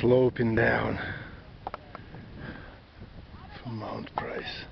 sloping down from Mount Price.